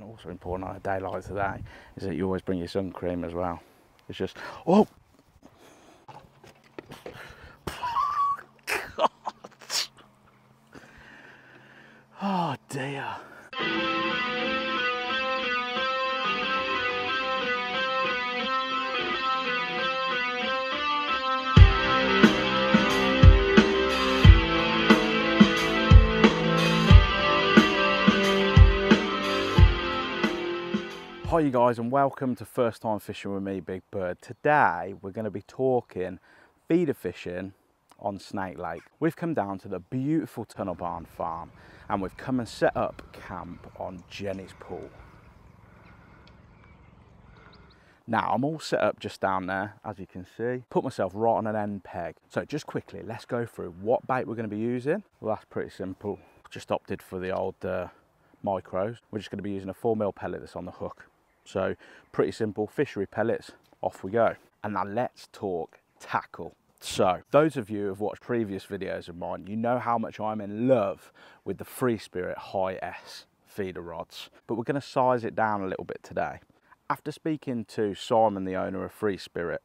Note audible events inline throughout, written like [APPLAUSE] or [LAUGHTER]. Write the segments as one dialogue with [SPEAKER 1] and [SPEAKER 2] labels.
[SPEAKER 1] and also important on a day like today, is that you always bring your sun cream as well. It's just, oh! God! [LAUGHS] Oh dear. Hi you guys and welcome to First Time Fishing with me Big Bird. Today we're going to be talking feeder fishing on Snake Lake. We've come down to the beautiful Tunnel Barn farm and we've come and set up camp on Jenny's pool. Now I'm all set up just down there as you can see. Put myself right on an end peg. So just quickly let's go through what bait we're going to be using. Well that's pretty simple. Just opted for the old uh, micros. We're just going to be using a 4mm pellet that's on the hook. So pretty simple, fishery pellets, off we go. And now let's talk tackle. So those of you who have watched previous videos of mine, you know how much I'm in love with the Free Spirit High S feeder rods, but we're gonna size it down a little bit today. After speaking to Simon, the owner of Free Spirit,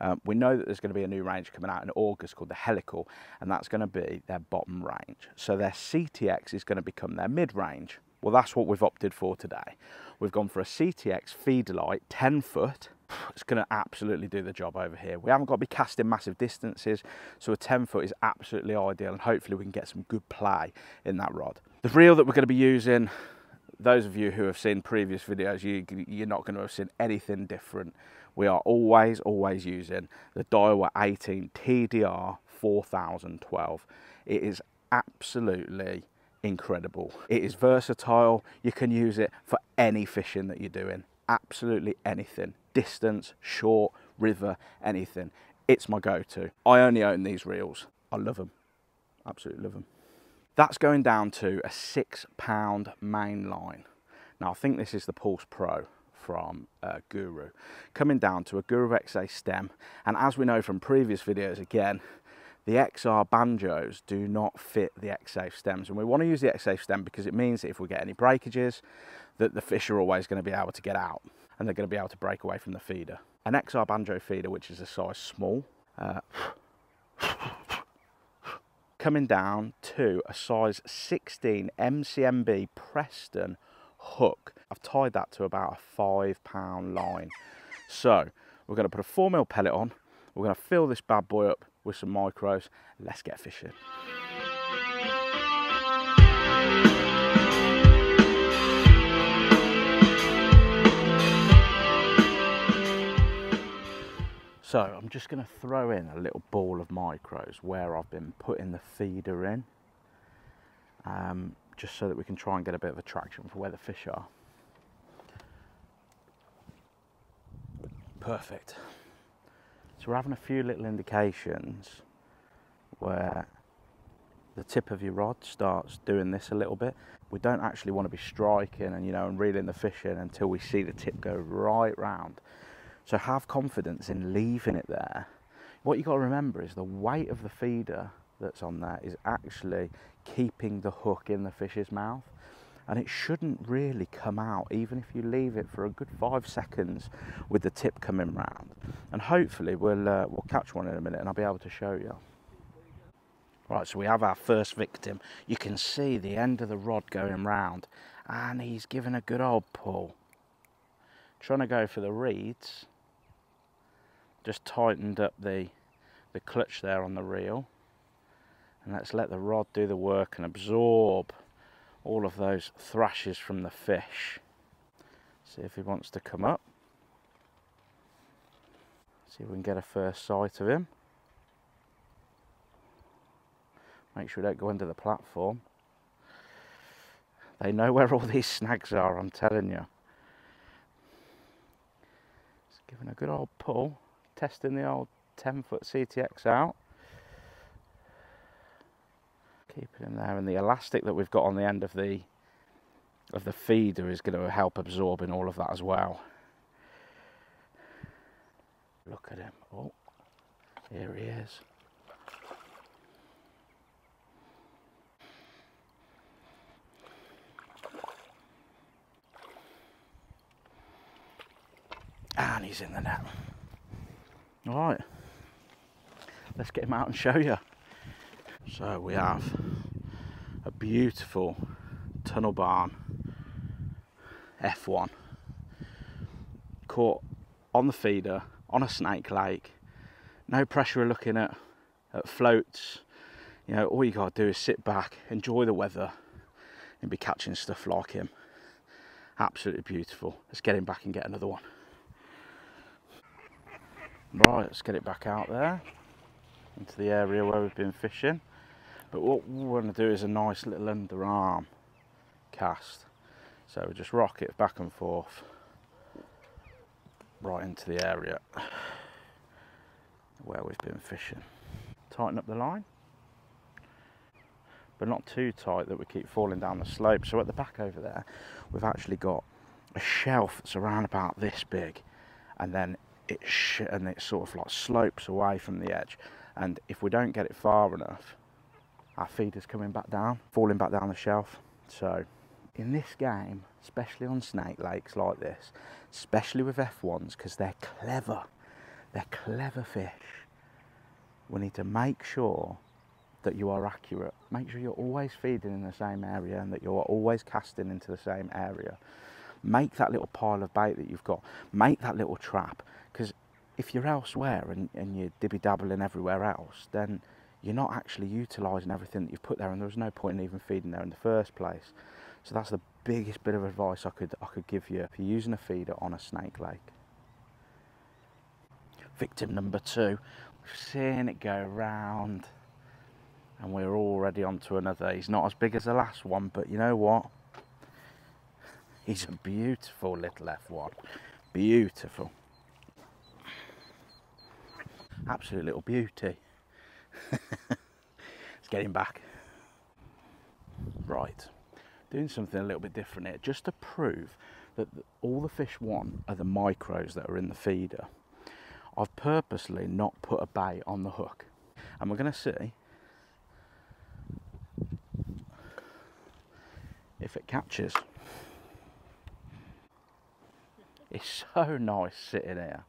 [SPEAKER 1] um, we know that there's going to be a new range coming out in August called the Helical, and that's going to be their bottom range. So their CTX is going to become their mid range. Well, that's what we've opted for today. We've gone for a CTX feeder light, 10 foot. It's going to absolutely do the job over here. We haven't got to be casting massive distances, so a 10 foot is absolutely ideal, and hopefully we can get some good play in that rod. The reel that we're going to be using, those of you who have seen previous videos, you, you're not going to have seen anything different. We are always, always using the Daiwa 18 TDR 4012. It is absolutely incredible. It is versatile. You can use it for any fishing that you're doing. Absolutely anything. Distance, short, river, anything. It's my go-to. I only own these reels. I love them. Absolutely love them. That's going down to a six pound main line. Now I think this is the Pulse Pro from uh, Guru. Coming down to a Guru X-Safe stem. And as we know from previous videos again, the XR banjos do not fit the X-Safe stems. And we want to use the X-Safe stem because it means that if we get any breakages, that the fish are always going to be able to get out and they're going to be able to break away from the feeder. An XR banjo feeder, which is a size small, uh, coming down to a size 16 MCMB Preston hook. I've tied that to about a five pound line. So we're going to put a four mil pellet on. We're going to fill this bad boy up with some micros. Let's get fishing. So I'm just going to throw in a little ball of micros where I've been putting the feeder in, um, just so that we can try and get a bit of attraction for where the fish are. Perfect. So we're having a few little indications where the tip of your rod starts doing this a little bit. We don't actually want to be striking and you know and reeling the fish in until we see the tip go right round. So have confidence in leaving it there. What you've got to remember is the weight of the feeder that's on there is actually keeping the hook in the fish's mouth and it shouldn't really come out even if you leave it for a good five seconds with the tip coming round. And hopefully we'll uh, we'll catch one in a minute and I'll be able to show you. Right so we have our first victim. You can see the end of the rod going round and he's giving a good old pull. Trying to go for the reeds. Just tightened up the the clutch there on the reel. And let's let the rod do the work and absorb all of those thrashes from the fish. See if he wants to come up. See if we can get a first sight of him. Make sure we don't go under the platform. They know where all these snags are, I'm telling you. Just giving a good old pull, testing the old 10 foot CTX out. Keeping him there, and the elastic that we've got on the end of the of the feeder is going to help absorbing all of that as well. Look at him. Oh, here he is. And he's in the net. All right, let's get him out and show you. So we have beautiful tunnel barn F1 caught on the feeder on a snake lake. No pressure of looking at, at floats. You know, all you gotta do is sit back, enjoy the weather, and be catching stuff like him. Absolutely beautiful. Let's get him back and get another one. Right, let's get it back out there into the area where we've been fishing. But what we want to do is a nice little underarm cast. So we just rock it back and forth right into the area where we've been fishing. Tighten up the line, but not too tight that we keep falling down the slope. So at the back over there, we've actually got a shelf that's around about this big, and then it and it sort of like slopes away from the edge. And if we don't get it far enough, our feeder's coming back down, falling back down the shelf. So in this game, especially on snake lakes like this, especially with F1s, because they're clever, they're clever fish. We need to make sure that you are accurate. Make sure you're always feeding in the same area and that you are always casting into the same area. Make that little pile of bait that you've got, make that little trap, because if you're elsewhere and, and you're dibby dabbling everywhere else, then you're not actually utilising everything that you've put there, and there's no point in even feeding there in the first place. So that's the biggest bit of advice I could I could give you if you're using a feeder on a snake lake. Victim number two, we've seen it go round, and we're already on to another. He's not as big as the last one, but you know what? He's a beautiful little F1. Beautiful. Absolute little beauty. Let's get him back. Right, doing something a little bit different here, just to prove that all the fish want are the micros that are in the feeder. I've purposely not put a bait on the hook. And we're going to see if it catches. It's [LAUGHS] so nice sitting here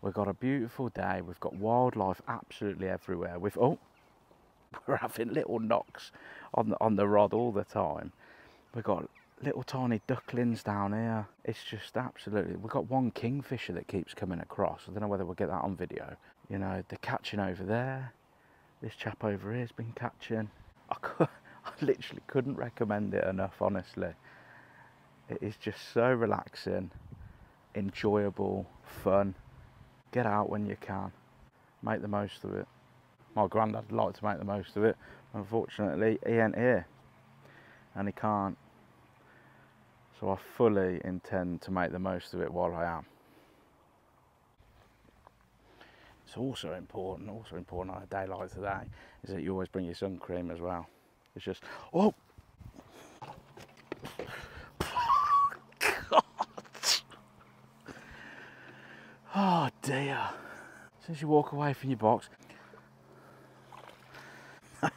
[SPEAKER 1] We've got a beautiful day. We've got wildlife absolutely everywhere. We've oh, [LAUGHS] we're having little knocks on the, on the rod all the time. We've got little tiny ducklings down here. It's just absolutely. We've got one kingfisher that keeps coming across. I don't know whether we'll get that on video. You know, they're catching over there. This chap over here's been catching. I, [LAUGHS] could, I literally couldn't recommend it enough, honestly. It is just so relaxing, enjoyable, fun get out when you can, make the most of it. My granddad liked to make the most of it. Unfortunately, he ain't here and he can't. So I fully intend to make the most of it while I am. It's also important, also important on a day like today, is that you always bring your sun cream as well. It's just, oh, [LAUGHS] God. [SIGHS] Oh dear. Since you walk away from your box. [LAUGHS]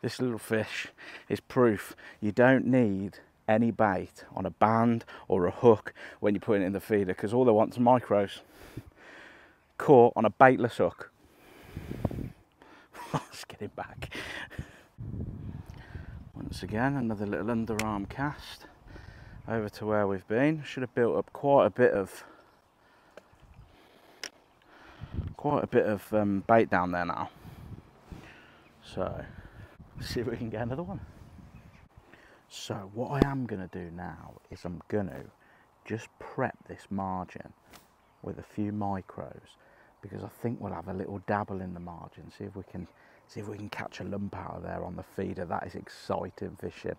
[SPEAKER 1] this little fish is proof you don't need any bait on a band or a hook when you're putting it in the feeder because all they want is micros caught on a baitless hook. Let's get him back. Once again, another little underarm cast over to where we've been. Should have built up quite a bit of quite a bit of um, bait down there now. So, see if we can get another one. So, what I am going to do now is I'm going to just prep this margin with a few micros because I think we'll have a little dabble in the margin. See if we can see if we can catch a lump out of there on the feeder. That is exciting fishing.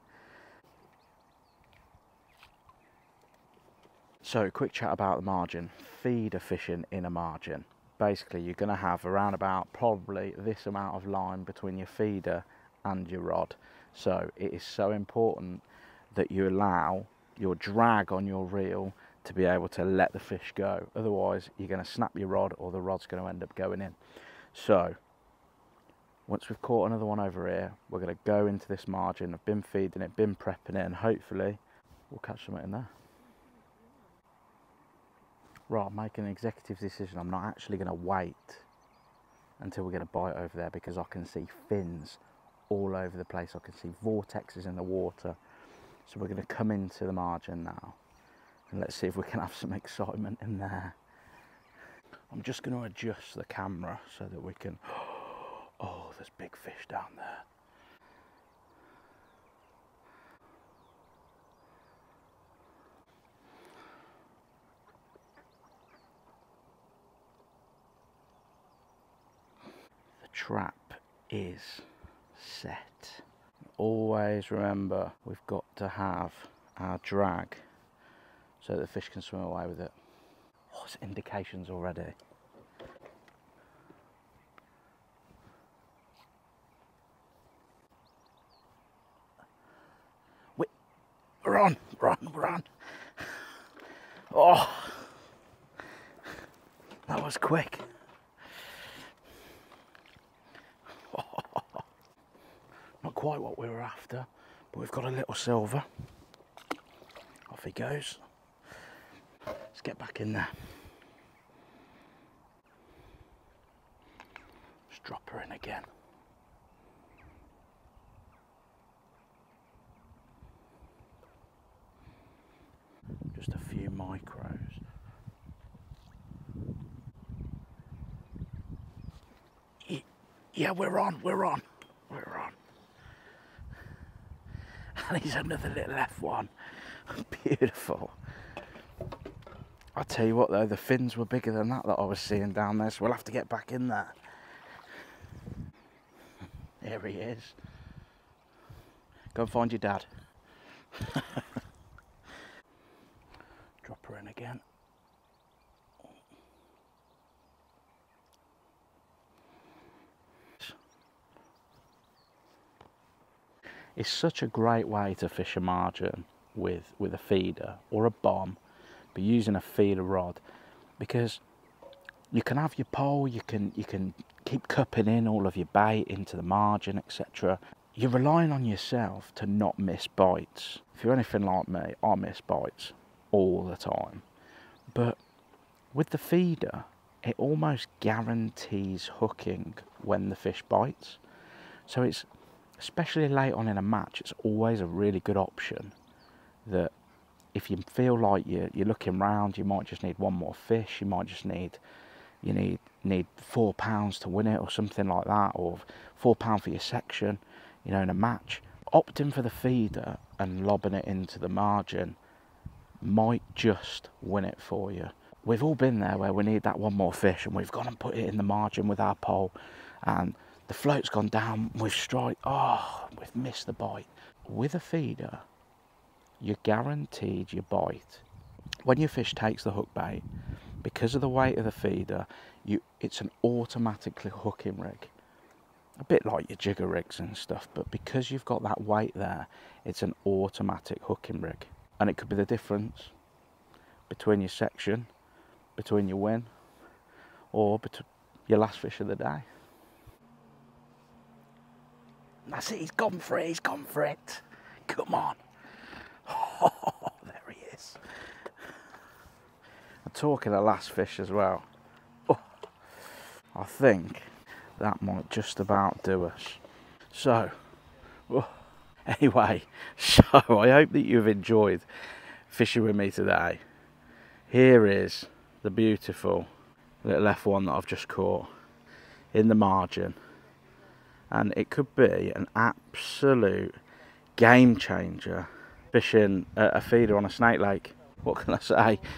[SPEAKER 1] So, quick chat about the margin. Feeder fishing in a margin basically you're going to have around about probably this amount of line between your feeder and your rod. So it is so important that you allow your drag on your reel to be able to let the fish go. Otherwise you're going to snap your rod or the rod's going to end up going in. So once we've caught another one over here, we're going to go into this margin. I've been feeding it, been prepping it, and hopefully we'll catch something in there. Right, I'm making an executive decision. I'm not actually going to wait until we get a bite over there because I can see fins all over the place. I can see vortexes in the water. So we're going to come into the margin now and let's see if we can have some excitement in there. I'm just going to adjust the camera so that we can. [GASPS] Oh, there's big fish down there. Trap is set. Always remember we've got to have our drag so the fish can swim away with it. Oh, indications already. We're on, we're on, we're on. Oh, that was quick. Not quite what we were after, but we've got a little silver. Off he goes. Let's get back in there. Just drop her in again. Just a few micros. Yeah, we're on, we're on, we're on. And he's another little F1. [LAUGHS] Beautiful. I tell you what though, the fins were bigger than that that I was seeing down there, so we'll have to get back in there. Here he is. Go and find your dad. [LAUGHS] Drop her in again. It's such a great way to fish a margin with, with a feeder or a bomb but using a feeder rod because you can have your pole, you can you can keep cupping in all of your bait into the margin, etc. You're relying on yourself to not miss bites. If you're anything like me, I miss bites all the time. But with the feeder, it almost guarantees hooking when the fish bites. So it's especially late on in a match, it's always a really good option that if you feel like you're, you're looking round, you might just need one more fish. You might just need you need need four pounds to win it or something like that, or four pound for your section. You know, in a match, opting for the feeder and lobbing it into the margin might just win it for you. We've all been there where we need that one more fish, and we've gone and put it in the margin with our pole, and the float's gone down. We've strike. Oh, we've missed the bite. With a feeder, you're guaranteed your bite. When your fish takes the hook bait, because of the weight of the feeder, you it's an automatically hooking rig. A bit like your jigger rigs and stuff, but because you've got that weight there, it's an automatic hooking rig. And it could be the difference between your section, between your win, or between your last fish of the day. That's it, he's gone for it, he's gone for it. Come on. Oh, [LAUGHS] there he is. I'm talking the last fish as well. Oh, I think that might just about do us. So, oh, anyway, [LAUGHS] so I hope that you've enjoyed fishing with me today. Here is the beautiful little F1 that I've just caught in the margin. And it could be an absolute game changer fishing a feeder on a snake lake. What can I say? [LAUGHS]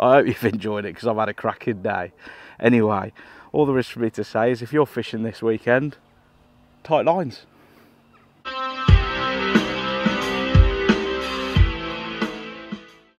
[SPEAKER 1] I hope you've enjoyed it because I've had a cracking day. Anyway, all there is for me to say is if you're fishing this weekend, tight lines.